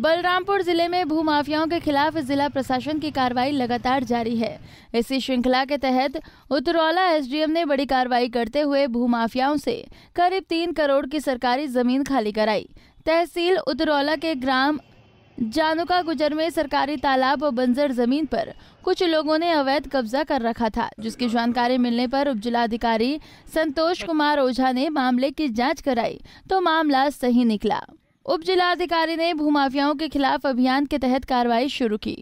बलरामपुर ज़िले में भूमाफियाओं के खिलाफ जिला प्रशासन की कार्रवाई लगातार जारी है। इसी श्रृंखला के तहत उतरौला एसडीएम ने बड़ी कार्रवाई करते हुए भूमाफियाओं से करीब तीन करोड़ की सरकारी ज़मीन खाली कराई। तहसील उतरौला के ग्राम जानुका गुजर में सरकारी तालाब और बंजर ज़मीन पर कुछ लोगों ने अवैध कब्जा कर रखा था, जिसकी जानकारी मिलने पर उप जिलाधिकारी संतोष कुमार ओझा ने मामले की जाँच कराई तो मामला सही निकला। उप जिलाधिकारी ने भूमाफियाओं के खिलाफ अभियान के तहत कार्रवाई शुरू की।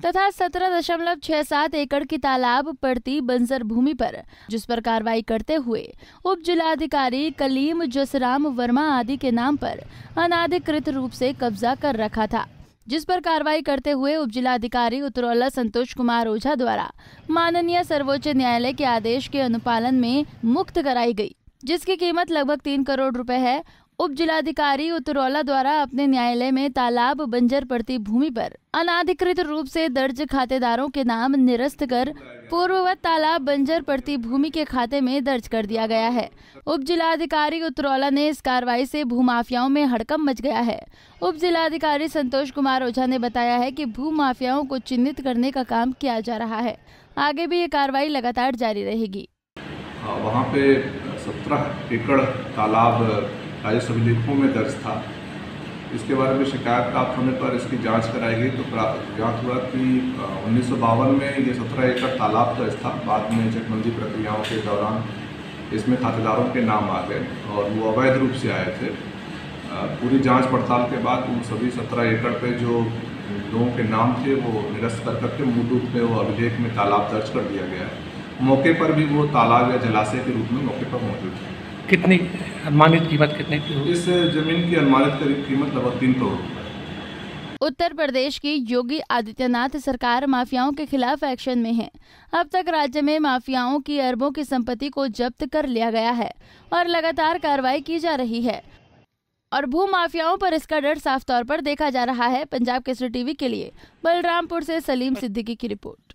तथा सत्रह दशमलव छह सात एकड़ की तालाब पड़ती बंजर भूमि पर, जिस पर कार्रवाई करते हुए उप जिलाधिकारी कलीम जसराम वर्मा आदि के नाम पर अनाधिकृत रूप से कब्जा कर रखा था, जिस पर कार्रवाई करते हुए उप जिलाधिकारी उत्तरौला संतोष कुमार ओझा द्वारा माननीय सर्वोच्च न्यायालय के आदेश के अनुपालन में मुक्त कराई गई, जिसकी कीमत लगभग तीन करोड़ रुपए है उप जिलाधिकारी उत्तरौला द्वारा अपने न्यायालय में तालाब बंजर पड़ती भूमि पर अनाधिकृत रूप से दर्ज खातेदारों के नाम निरस्त कर पूर्ववत तालाब बंजर पड़ती भूमि के खाते में दर्ज कर दिया गया है। उप जिलाधिकारी उत्तरौला ने इस कार्रवाई से भूमाफियाओं में हड़कम मच गया है। उप जिलाधिकारी संतोष कुमार ओझा ने बताया है कि भू माफियाओं को चिन्हित करने का काम किया जा रहा है। आगे भी ये कार्रवाई लगातार जारी रहेगी। वहाँ पे सत्रह एकड़ तालाब राजस्व अभिलेखों में दर्ज था। इसके बारे में शिकायत प्राप्त होने पर इसकी जाँच कराई गई तो ज्ञात हुआ कि उन्नीस सौ बावन में ये सत्रह एकड़ तालाब दर्ज था। बाद में चकबंदी प्रक्रियाओं के दौरान इसमें खातेदारों के नाम आ गए और वो अवैध रूप से आए थे। पूरी जाँच पड़ताल के बाद उन सभी सत्रह एकड़ पे जो लोगों के नाम थे वो निरस्त कर करके मूल रूप में वो अभिलेख में तालाब दर्ज कर दिया गया। मौके पर भी वो तालाब या जलाशय के रूप में मौके पर मौजूद है कितनी अनुमानित कीमत कितने की इस ज़मीन की अनुमानित कीमत लगभग तीन करोड़ उत्तर प्रदेश की योगी आदित्यनाथ सरकार माफियाओं के खिलाफ एक्शन में है। अब तक राज्य में माफियाओं की अरबों की संपत्ति को जब्त कर लिया गया है और लगातार कार्रवाई की जा रही है। और भू माफियाओं पर इसका डर साफ़ तौर पर देखा जा रहा है। पंजाब केसरी टीवी के लिए बलरामपुर से सलीम सिद्दीकी की रिपोर्ट।